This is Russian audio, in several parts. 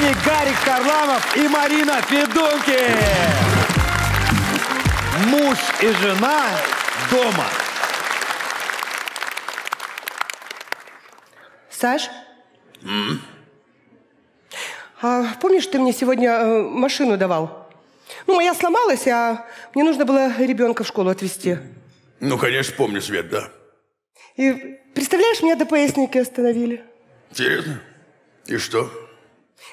сцене Гарик Харламов и Марина Федунки. Муж и жена дома. Саш? А, помнишь, ты мне сегодня э, машину давал? Ну, моя сломалась, а мне нужно было ребенка в школу отвезти. Ну, конечно, помню, Свет, да. И представляешь, меня ДПСники остановили. Интересно. И что?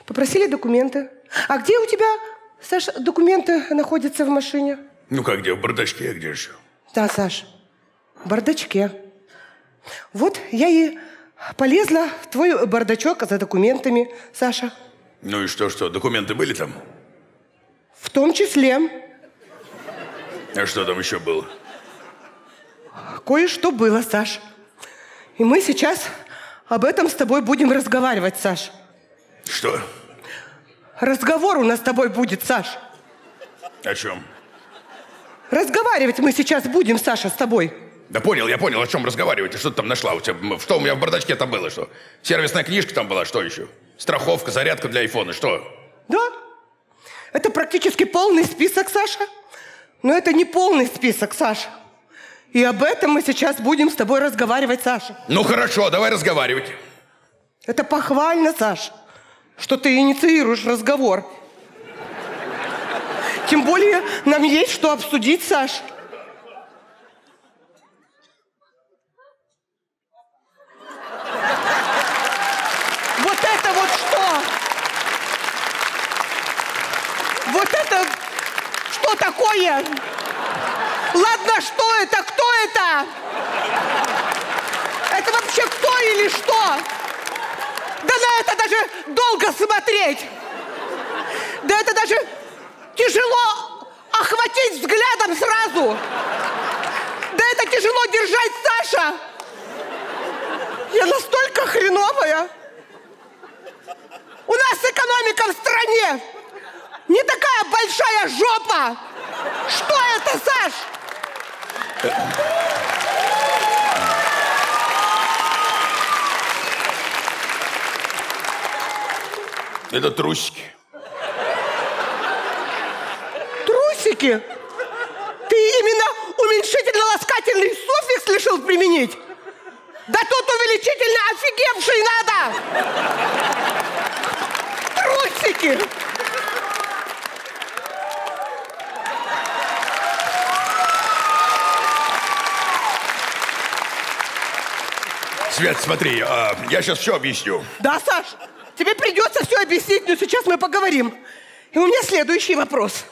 Попросили документы. А где у тебя, Саш, документы находятся в машине? Ну, как где? В бардачке, а где еще? Да, Саш, в бардачке. Вот я и полезла в твой бардачок за документами, Саша. Ну и что, что, документы были там? В том числе А что там еще было? кое-что было, Саш. И мы сейчас об этом с тобой будем разговаривать, Саш. Что? Разговор у нас с тобой будет, Саш. О чем? Разговаривать мы сейчас будем, Саша, с тобой. Да понял, я понял, о чем разговаривать. Что ты там нашла? У тебя, что у меня в бардачке там было? Что? Сервисная книжка там была, что еще? Страховка, зарядка для айфона, что? Да? Это практически полный список, Саша. Но это не полный список, Саша. И об этом мы сейчас будем с тобой разговаривать, Саша. Ну хорошо, давай разговаривать. Это похвально, Саш, что ты инициируешь разговор. Тем более нам есть что обсудить, Саш. Вот это вот что? Вот это что такое? Ладно, что это? Кто это? Это вообще кто или что? Да на это даже долго смотреть. Да это даже тяжело охватить взглядом сразу. Да это тяжело держать, Саша. Я настолько хреновая. У нас экономика в стране не такая большая жопа. Что это, Саш? Это трусики. Трусики? Ты именно уменьшительно-ласкательный суффикс решил применить? Да тут увеличительно офигевший надо! Трусики! Свет, смотри, а, я сейчас все объясню. Да, Саш, тебе придется все объяснить, но сейчас мы поговорим. И у меня следующий вопрос.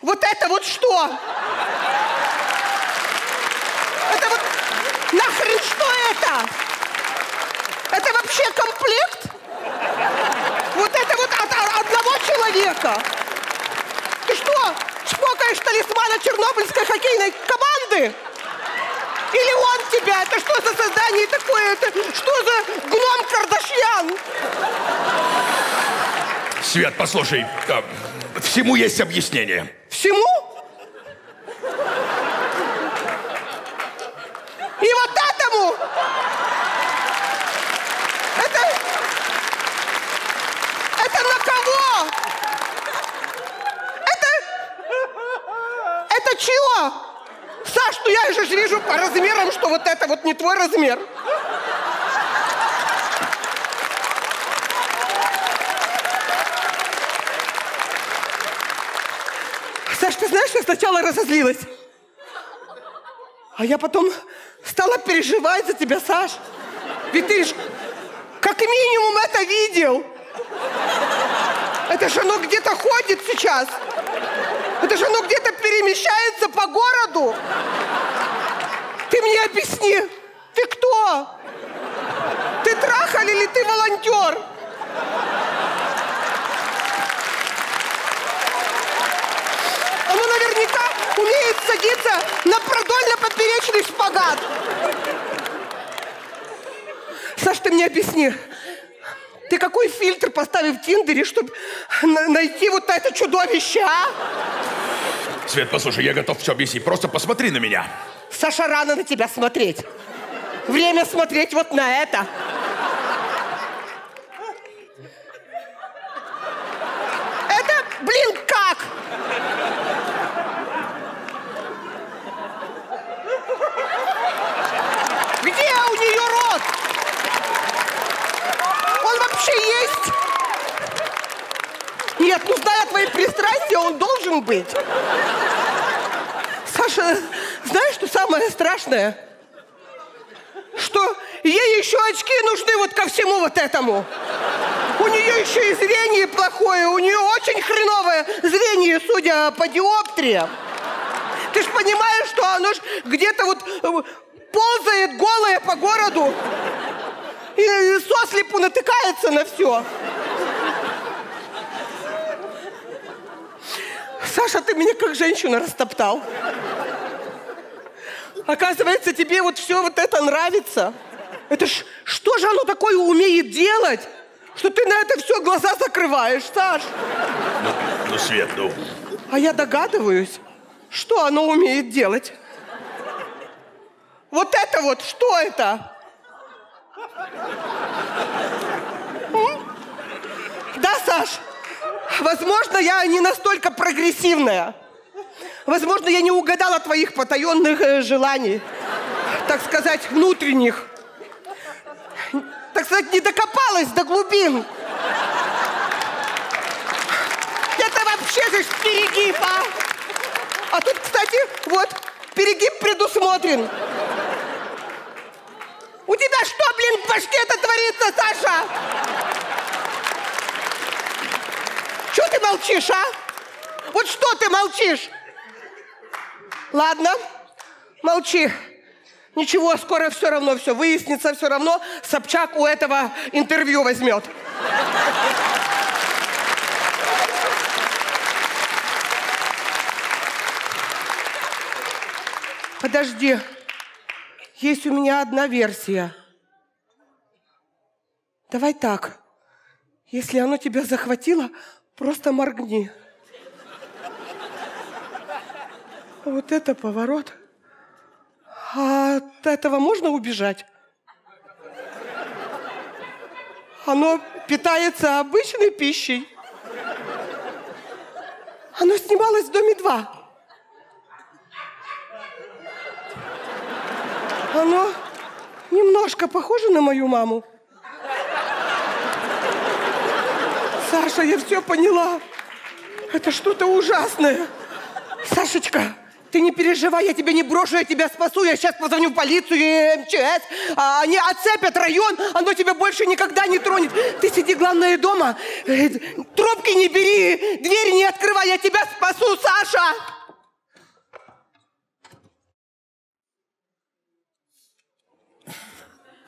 Вот это вот что? Это вот нахрен что это? Это вообще комплект? Вот это вот от одного человека? Ты что, чпокаешь талисмана Чернобыльской хоккейной команды? Или он тебя? Это что за создание такое? Это что за гном Кардашьян? Свет, послушай, а, всему есть объяснение. Всему? И вот этому? Это... Это на кого? Это... Это чего? Ну я же вижу по размерам, что вот это вот не твой размер. Саш, ты знаешь, я сначала разозлилась. А я потом стала переживать за тебя, Саш. Ведь ты ж как минимум это видел. Это же оно где-то ходит сейчас. Это же оно где-то перемещается по городу. Мне объясни, ты кто? Ты трахаль или ты волонтер? Оно наверняка умеет садиться на продольно-поперечный шпагат. Саш, ты мне объясни, ты какой фильтр поставил в Тиндере, чтобы найти вот это чудовище, а? Свет, послушай, я готов все объяснить. Просто посмотри на меня. Саша, рано на тебя смотреть. Время смотреть вот на это. Это, блин, как? Где у нее рот? Он вообще есть? Нет, ну зная твои пристрастия, он должен быть. Саша, знаешь, что самое страшное? Что ей еще очки нужны вот ко всему вот этому. У нее еще и зрение плохое, у нее очень хреновое зрение, судя по диоптриям. Ты ж понимаешь, что оно ж где-то вот э, ползает голое по городу и сослепу натыкается на все. Саша, ты меня как женщину растоптал. Оказывается, тебе вот все вот это нравится. Это ж что же оно такое умеет делать, что ты на это все глаза закрываешь, Саш? Ну, ну, Свет, ну, А я догадываюсь, что оно умеет делать. Вот это вот, что это? Да, Саш, возможно, я не настолько прогрессивная. Возможно, я не угадала твоих потаенных э, желаний, так сказать, внутренних. Так сказать, не докопалась до глубин. Это вообще же перегиб, а? А тут, кстати, вот, перегиб предусмотрен. У тебя что, блин, в башке-то творится, Саша? Чего ты молчишь, а? Вот что ты молчишь? Ладно, молчи. Ничего, скоро все равно все выяснится, все равно Собчак у этого интервью возьмет. Подожди. Есть у меня одна версия. Давай так. Если оно тебя захватило, просто моргни. Вот это поворот. А от этого можно убежать? Оно питается обычной пищей. Оно снималось в «Доме 2». Оно немножко похоже на мою маму. Саша, я все поняла. Это что-то ужасное. Сашечка, ты не переживай, я тебя не брошу, я тебя спасу. Я сейчас позвоню в полицию и МЧС. А они оцепят район, оно тебя больше никогда не тронет. Ты сиди, главное, дома. Э, Трубки не бери, дверь не открывай, я тебя спасу, Саша.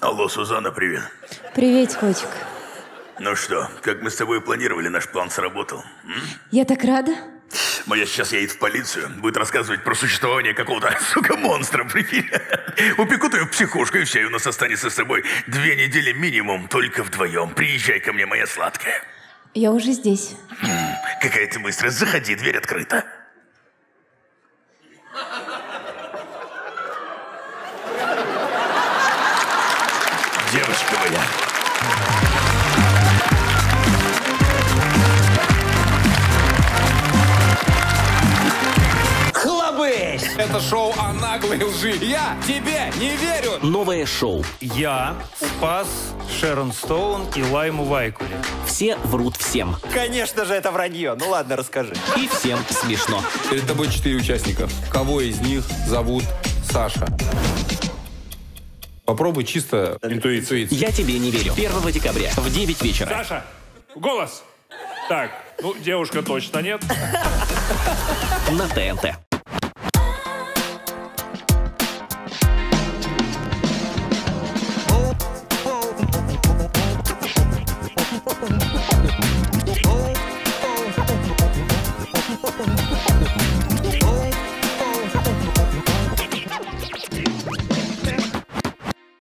Алло, Сузанна, привет. Привет, котик. Ну что, как мы с тобой и планировали, наш план сработал. м? Я так рада. Моя сейчас едет в полицию, будет рассказывать про существование какого-то, сука, монстра, прикинь. Упекут ее в психушку, и все, и у нас останется с тобой две недели минимум, только вдвоем. Приезжай ко мне, моя сладкая. Я уже здесь. Какая ты быстрая, заходи, дверь открыта. Это шоу о наглой лжи. Я тебе не верю. Новое шоу. Я спас Шерон Стоун и Лайму Вайкули. Все врут всем. Конечно же, это вранье. Ну ладно, расскажи. И всем смешно. Перед тобой четыре участника. Кого из них зовут Саша? Попробуй чисто интуицию. Я тебе не верю. 1 декабря в 9 вечера. Саша, голос! Так, ну, девушка точно нет. На ТНТ.